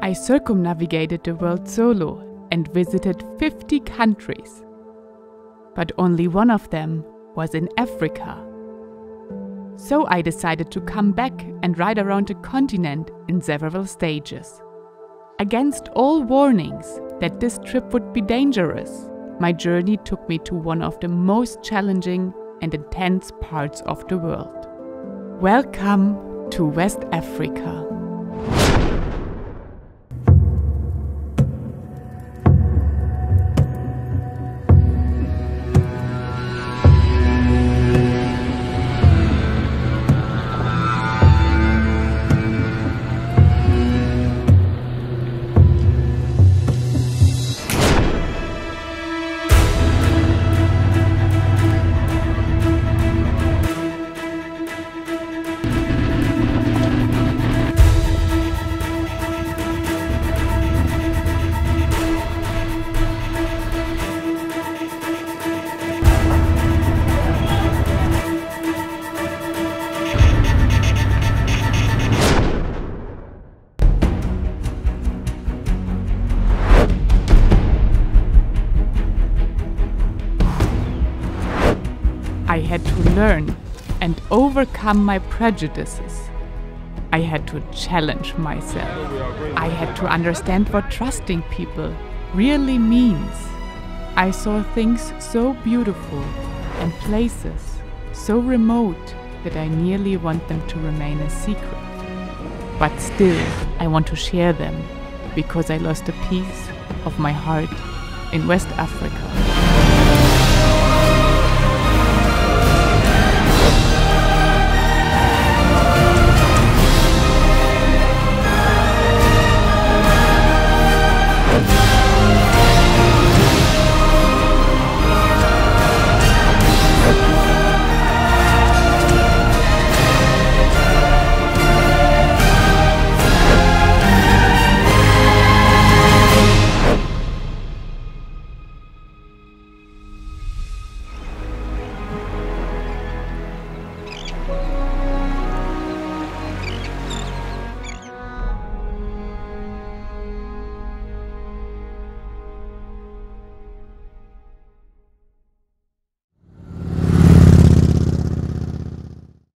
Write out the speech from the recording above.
I circumnavigated the world solo and visited 50 countries. But only one of them was in Africa. So I decided to come back and ride around the continent in several stages. Against all warnings that this trip would be dangerous, my journey took me to one of the most challenging and intense parts of the world. Welcome to West Africa. Had to learn and overcome my prejudices. I had to challenge myself. I had to understand what trusting people really means. I saw things so beautiful and places so remote that I nearly want them to remain a secret. But still, I want to share them because I lost a piece of my heart in West Africa.